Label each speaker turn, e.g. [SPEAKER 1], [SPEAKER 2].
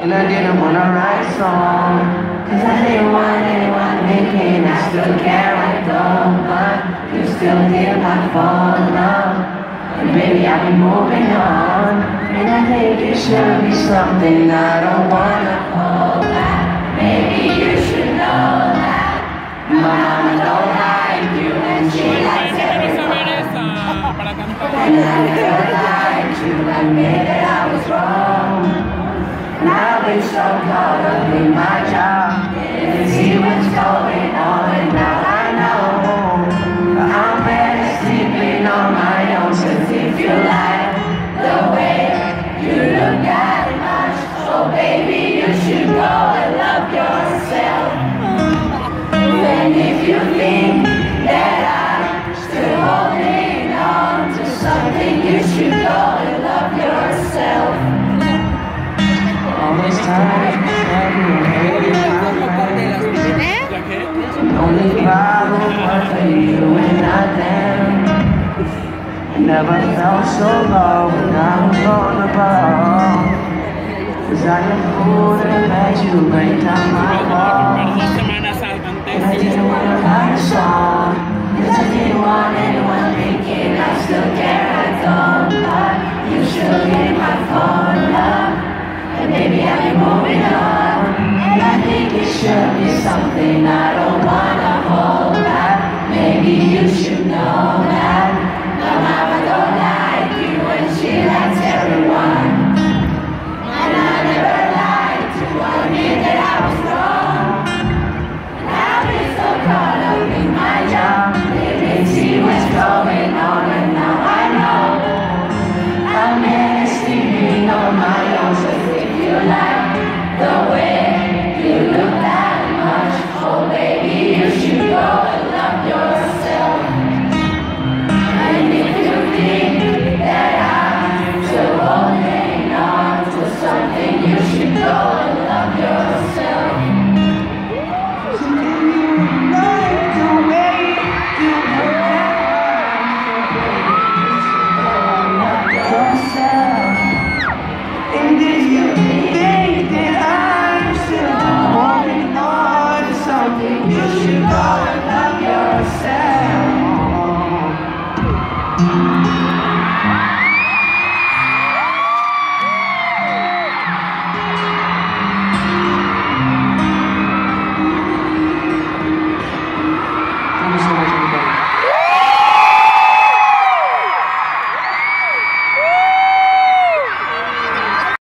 [SPEAKER 1] And I didn't wanna write song Cause I didn't want anyone thinking I still care I don't But you still did my fall in love. And baby I've been moving on. And I think it should be something I don't wanna hold back Maybe you should know that My mama don't like you and she likes
[SPEAKER 2] Quiero
[SPEAKER 1] everyone.
[SPEAKER 2] Saber esa para cantar.
[SPEAKER 1] and I never lied to admit that So my job. See what's going on, and now I know. I'm better on my if you like the way you look much, baby, you should go and love yourself. And if you think Only never felt so low when I was ball. Cause I am fool and let you break down my
[SPEAKER 2] Por